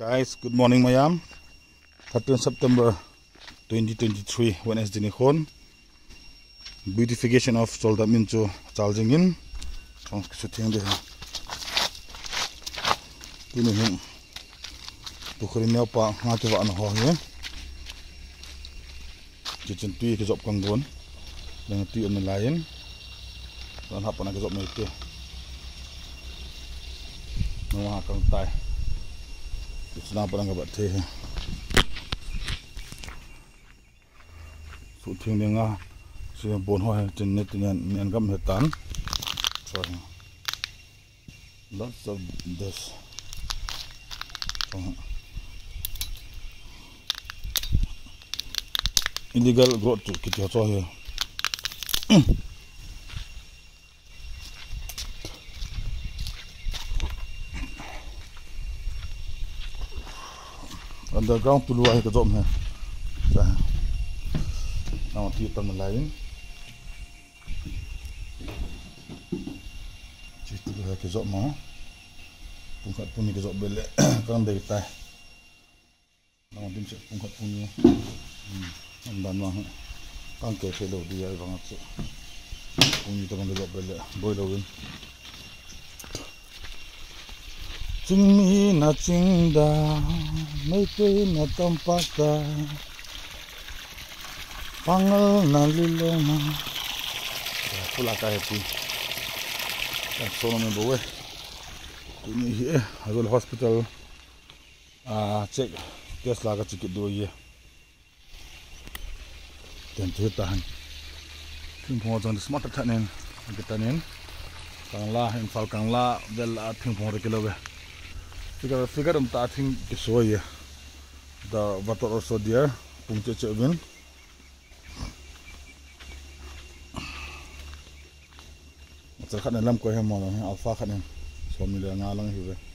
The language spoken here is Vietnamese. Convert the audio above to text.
Guys, good morning mayam. 13 September 2023 Wednesday Nikhon. Beautification of Solda Mincho Chaljing in. Trong Chong shooting de. Tuni hum. Tukhri neo pa nga ke wa an ho ye. Chichen tui ke job kang bon. Dengan tui on lain. Dan hap na ke job mai te. Nong kang tai. It's not what I'm इतना पड़ा बैठे हैं। सुथिंग लेगा बोन है चिन्ह तीन गम है। तान इलीगल ग्रोथ की चो है। Underground tu luar ke zom ha sa nama ti tan lain ci tu luar ke zom mo pungkat puni ke zom bele kan dari tai nama dim se pungkat puni hmm andan ma kan ke ke lo dia bangat se puni tu kan ke zom bele boy lo win chingmi na chingda meitei na tampaka pangal na lilona pula ka hepi sono me bowe tumi here agol hospital a check test laga chiki do ye den tu ta han kin pho zon smart tanen agitanen kangla hen fal kangla vel a thing pho rekelo we figure figure um ta thing ke so ye. The water also there pung che che bin chal khat na lam ko he mo alpha khat ne. So mi le nga lang hi